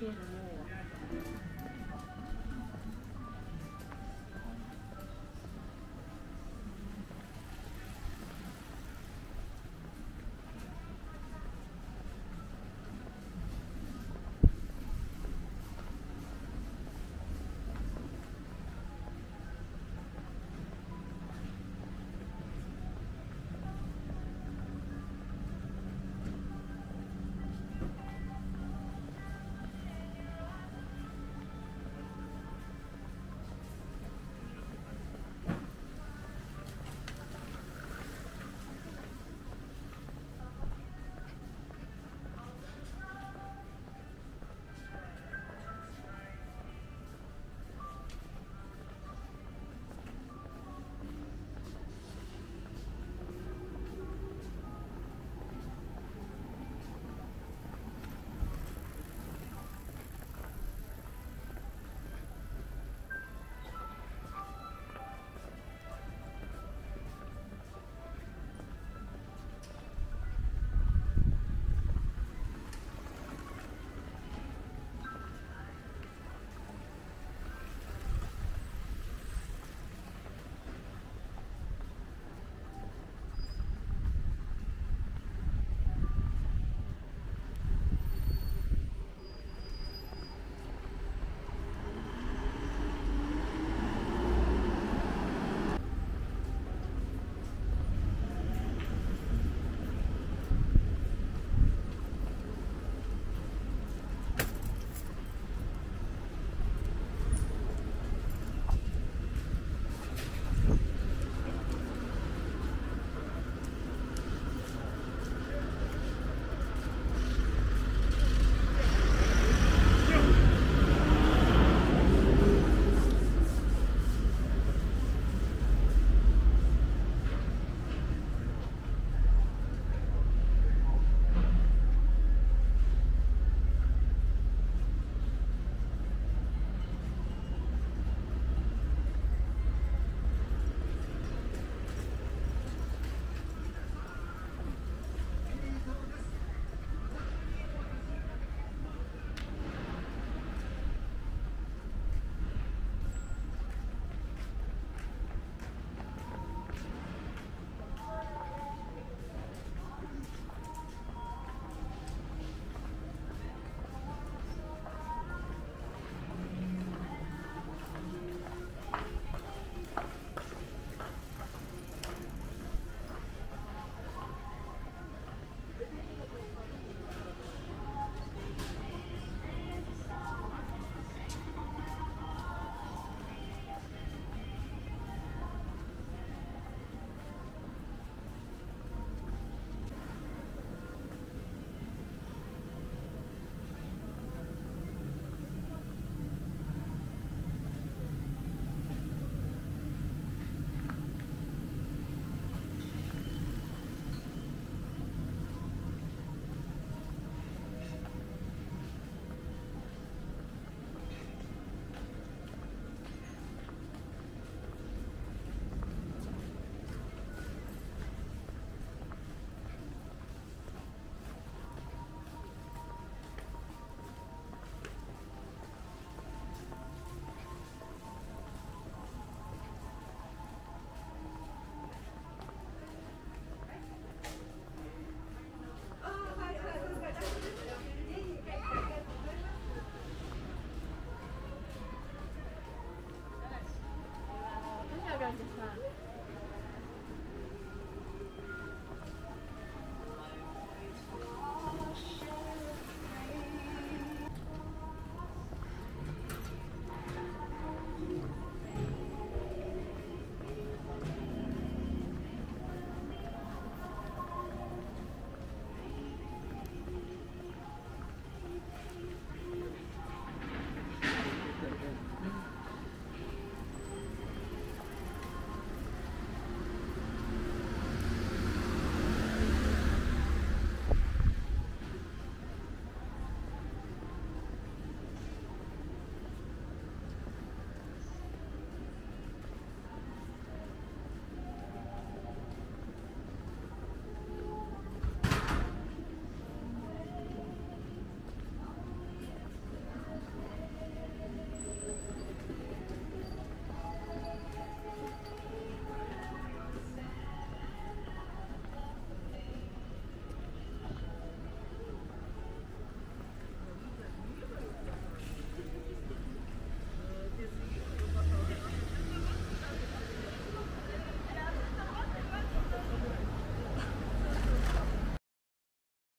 说什么